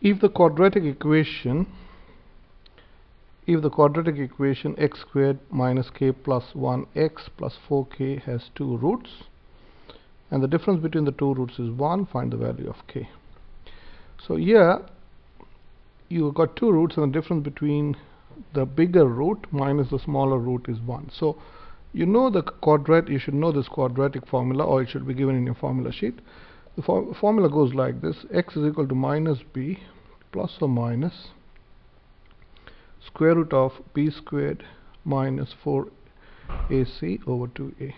if the quadratic equation if the quadratic equation x squared minus k plus 1x plus 4k has two roots and the difference between the two roots is 1 find the value of k. So here you got two roots and the difference between the bigger root minus the smaller root is 1 so you know the quadrat you should know this quadratic formula or it should be given in your formula sheet the for formula goes like this. X is equal to minus b plus or minus square root of b squared minus 4ac over 2a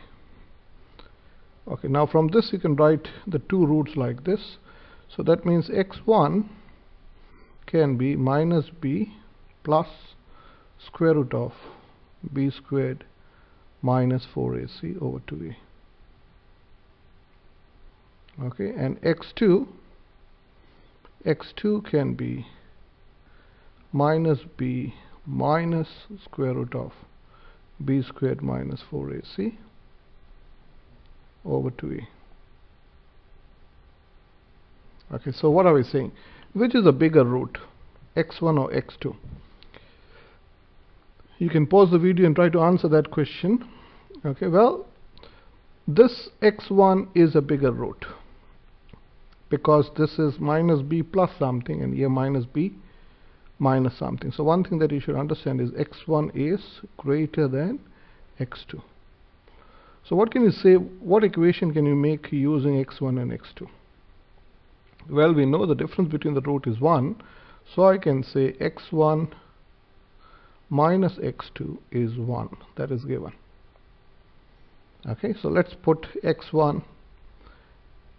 okay now from this you can write the two roots like this. So that means x1 can be minus b plus square root of b squared minus 4ac over 2a okay and x2 x2 can be minus b minus square root of b squared minus 4ac over 2a okay so what are we saying? Which is a bigger root? X1 or x2 you can pause the video and try to answer that question. Okay well this x1 is a bigger root because this is minus b plus something and here minus b minus something. So one thing that you should understand is x1 is greater than x2 so what can you say what equation can you make using x1 and x2 well we know the difference between the root is 1 so I can say x1 minus x2 is 1 that is given. Okay so let's put x1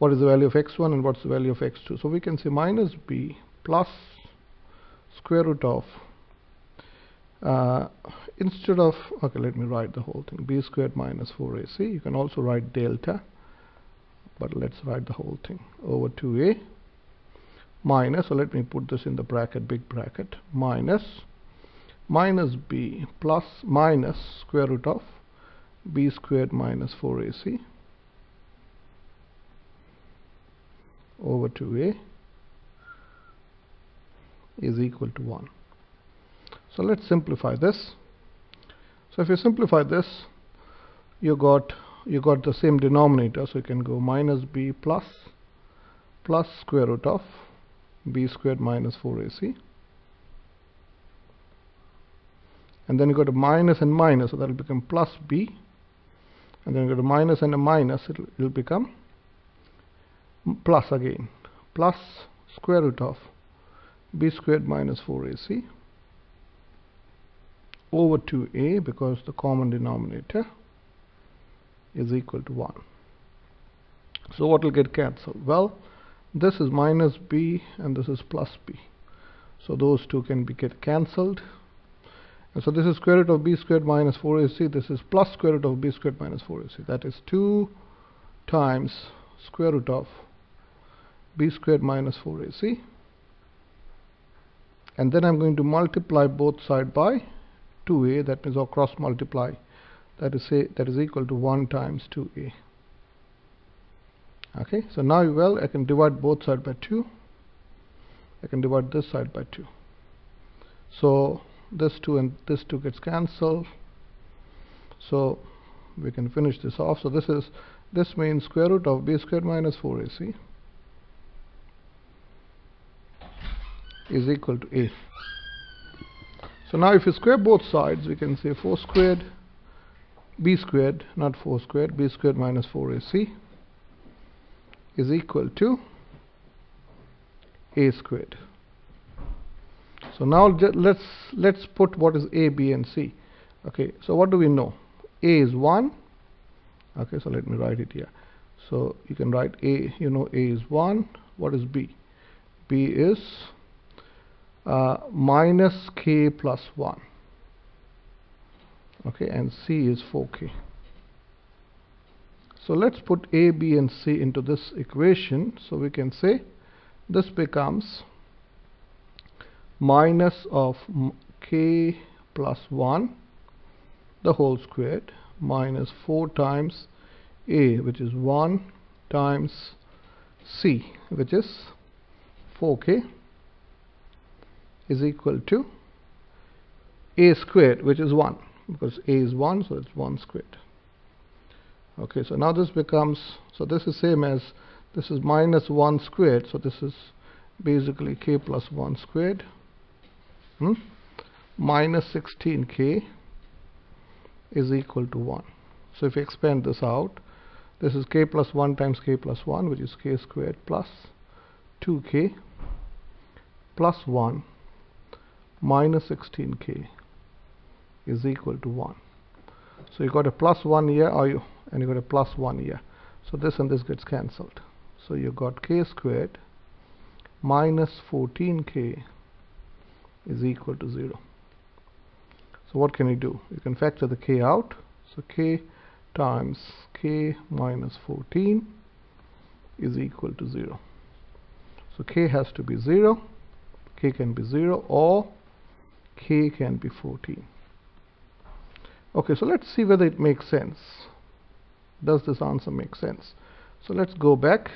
what is the value of x1 and what's the value of x2 so we can say minus b plus square root of uh, instead of okay let me write the whole thing. B squared minus 4ac you can also write delta but let's write the whole thing over 2a minus so let me put this in the bracket big bracket minus minus b plus minus square root of b squared minus 4ac over 2a is equal to 1 so let's simplify this. So if you simplify this you got you got the same denominator. So you can go minus b plus plus square root of b squared minus 4ac and then you got a minus and minus so that will become plus b. And then you got a minus and a minus it will become plus again. Plus square root of b squared minus 4ac over 2a because the common denominator is equal to 1 so what will get cancelled? Well this is minus b and this is plus b. So those two can be get cancelled. And so this is square root of b squared minus 4ac this is plus square root of b squared minus 4ac that is 2 times square root of b squared minus 4ac and then I'm going to multiply both side by 2a that means or cross multiply that is say that is equal to 1 times 2a okay so now well I can divide both side by 2 I can divide this side by 2 so this 2 and this 2 gets cancelled. So we can finish this off. So this is this means square root of b squared minus 4ac is equal to a. So now if you square both sides we can say 4 squared b squared not 4 squared b squared minus 4ac is equal to a squared. So now let's let's put what is a b and c. Okay so what do we know? A is 1 okay so let me write it here. So you can write a you know a is 1 what is b? B is uh, minus k plus 1 okay and c is 4k so let's put a b and c into this equation. So we can say this becomes minus of k plus 1 the whole squared minus 4 times a which is 1 times c which is 4k is equal to a squared which is 1 because a is 1 so it's 1 squared okay so now this becomes so this is same as this is minus 1 squared so this is basically k plus 1 squared hmm? minus 16k is equal to 1 so if you expand this out this is k plus 1 times k plus 1 which is k squared plus 2k plus 1 minus 16k is equal to 1 so you got a plus 1 here or you and you got a plus 1 here so this and this gets cancelled. So you got k squared minus 14k is equal to 0 so what can you do? You can factor the k out. So k times k minus 14 is equal to 0 so k has to be 0 k can be 0 or k can be 14 okay so let's see whether it makes sense. Does this answer make sense? So let's go back.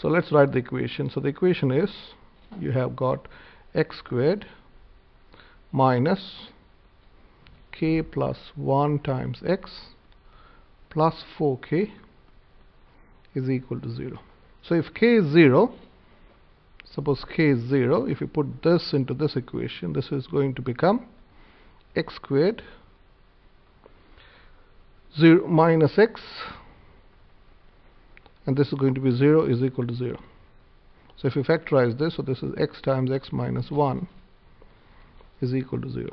So let's write the equation. So the equation is you have got x squared minus k plus 1 times x plus 4k is equal to 0 so if k is 0 suppose k is 0 if you put this into this equation this is going to become x squared 0 minus x and this is going to be 0 is equal to 0 so if you factorize this so this is x times x minus 1 is equal to 0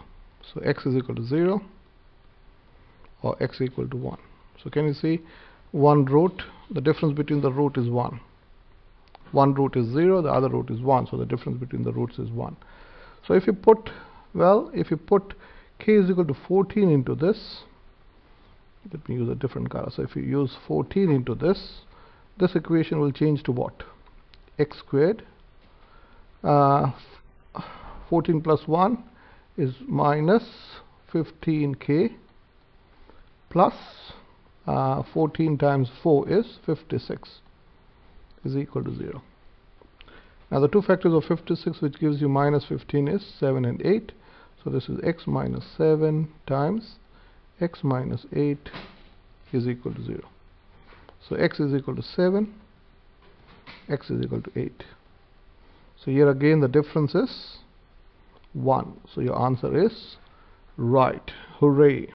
so x is equal to 0 or x equal to 1 so can you see one root? The difference between the root is 1 one root is 0 the other root is 1 so the difference between the roots is 1 so if you put well if you put k is equal to 14 into this let me use a different color. So if you use 14 into this this equation will change to what? X squared. Uh, 14 plus 1 is minus 15k plus uh, 14 times 4 is 56 is equal to 0 now the two factors of 56 which gives you minus 15 is 7 and 8 so this is x minus 7 times x minus 8 is equal to 0. So x is equal to 7, x is equal to 8. So here again the difference is 1. So your answer is right. Hooray!